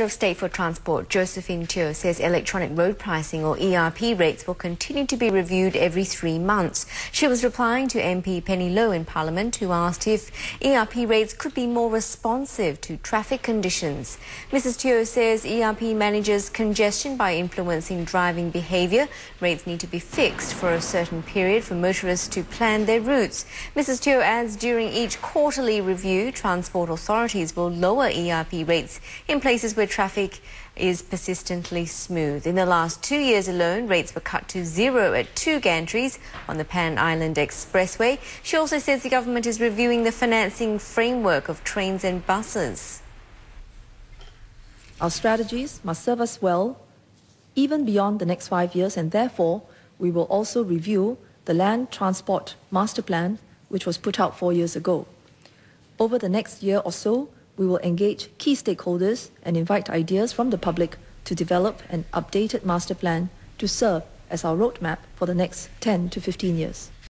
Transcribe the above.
of State for Transport, Josephine Teo, says electronic road pricing or ERP rates will continue to be reviewed every three months. She was replying to MP Penny Low in Parliament, who asked if ERP rates could be more responsive to traffic conditions. Mrs. Teo says ERP manages congestion by influencing driving behaviour. Rates need to be fixed for a certain period for motorists to plan their routes. Mrs. Teo adds during each quarterly review, transport authorities will lower ERP rates in places where traffic is persistently smooth. In the last two years alone, rates were cut to zero at two gantries on the Pan Island Expressway. She also says the government is reviewing the financing framework of trains and buses. Our strategies must serve us well even beyond the next five years, and therefore, we will also review the Land Transport Master Plan, which was put out four years ago. Over the next year or so, we will engage key stakeholders and invite ideas from the public to develop an updated master plan to serve as our roadmap for the next 10 to 15 years.